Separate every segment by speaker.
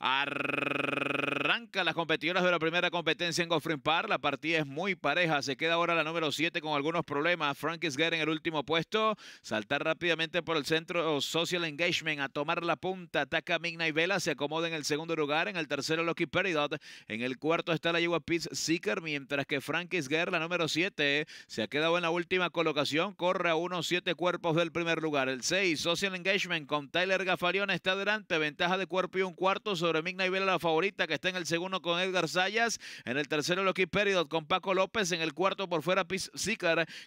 Speaker 1: Arr- Las competidoras de la primera competencia en Goffrin Park. La partida es muy pareja. Se queda ahora la número 7 con algunos problemas. Frank Isger en el último puesto. Saltar rápidamente por el centro Social Engagement a tomar la punta. Ataca Migna y Vela. Se acomoda en el segundo lugar. En el tercero Lucky Peridot. En el cuarto está la Yegua Peace Seeker. Mientras que Frank Isger, la número 7, se ha quedado en la última colocación. Corre a unos 7 cuerpos del primer lugar. El 6, Social Engagement con Tyler Gafarión está delante. Ventaja de cuerpo y un cuarto sobre Migna y Vela, la favorita, que está en el segundo con Edgar Sayas. En el tercero, Loki Peridot con Paco López. En el cuarto, por fuera, Piz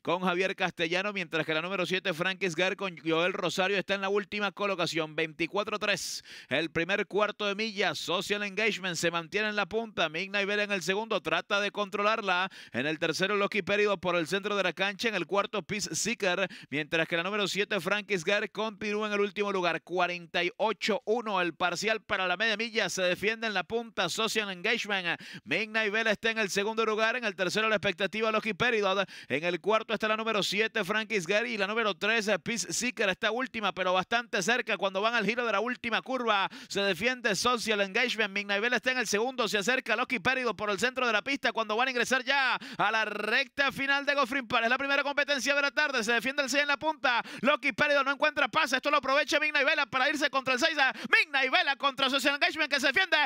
Speaker 1: con Javier Castellano. Mientras que la número 7, Frank Isgar con Joel Rosario, está en la última colocación. 24-3. El primer cuarto de milla. Social Engagement se mantiene en la punta. Migna y Vela en el segundo. Trata de controlarla. En el tercero, Loki Peridot por el centro de la cancha. En el cuarto, Piz Zicar. Mientras que la número 7, Frank Isgar continúa en el último lugar. 48-1 el parcial para la media milla. Se defiende en la punta Social Engagement. Migna y Vela está en el segundo lugar. En el tercero la expectativa Loki Peridot. En el cuarto está la número 7 Frankis Gary. Y la número 13 Peace Seeker está última pero bastante cerca cuando van al giro de la última curva. Se defiende Social Engagement. Y Vela está en el segundo. Se acerca Loki Peridot por el centro de la pista cuando van a ingresar ya a la recta final de Goffrin Park. Es la primera competencia de la tarde. Se defiende el 6 en la punta. Loki Peridot no encuentra pase. Esto lo aprovecha y Vela para irse contra el 6. Migna y Vela contra Social Engagement que se defiende.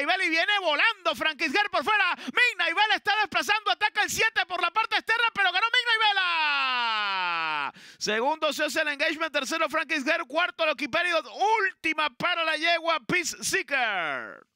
Speaker 1: Y Vela y viene volando Frankisger por fuera. Migna y Vela está desplazando. Ataca el 7 por la parte externa, pero ganó Migna y Vela. Segundo Social Engagement. Tercero Frankisger. Cuarto Loki Peridot. Última para la yegua Peace Seeker.